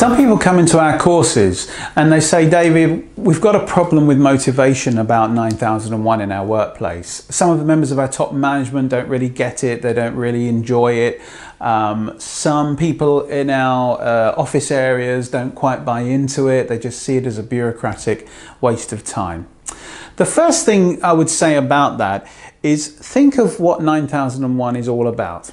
Some people come into our courses and they say, David, we've got a problem with motivation about 9001 in our workplace. Some of the members of our top management don't really get it, they don't really enjoy it. Um, some people in our uh, office areas don't quite buy into it, they just see it as a bureaucratic waste of time. The first thing I would say about that is think of what 9001 is all about.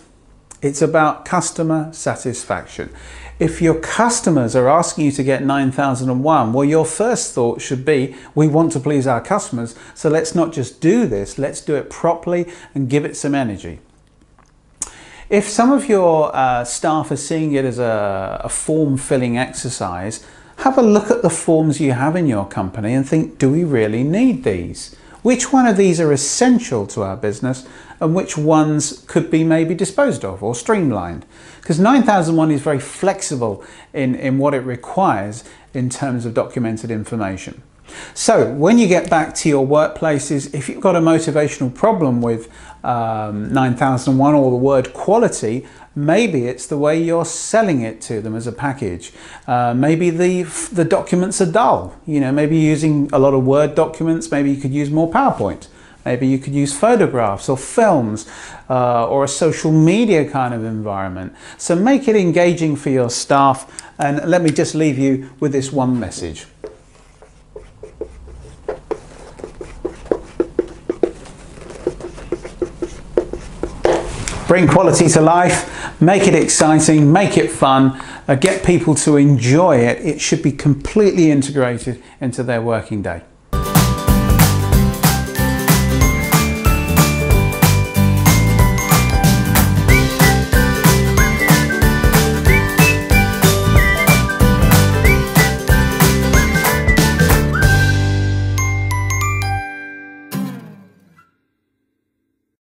It's about customer satisfaction. If your customers are asking you to get 9001, well, your first thought should be, we want to please our customers, so let's not just do this, let's do it properly and give it some energy. If some of your uh, staff are seeing it as a, a form filling exercise, have a look at the forms you have in your company and think, do we really need these? Which one of these are essential to our business and which ones could be maybe disposed of or streamlined? Because 9001 is very flexible in, in what it requires in terms of documented information. So when you get back to your workplaces, if you've got a motivational problem with um, 9001 or the word quality, maybe it's the way you're selling it to them as a package. Uh, maybe the, the documents are dull. You know, maybe using a lot of Word documents, maybe you could use more PowerPoint. Maybe you could use photographs or films uh, or a social media kind of environment. So make it engaging for your staff and let me just leave you with this one message. Bring quality to life, make it exciting, make it fun, uh, get people to enjoy it. It should be completely integrated into their working day.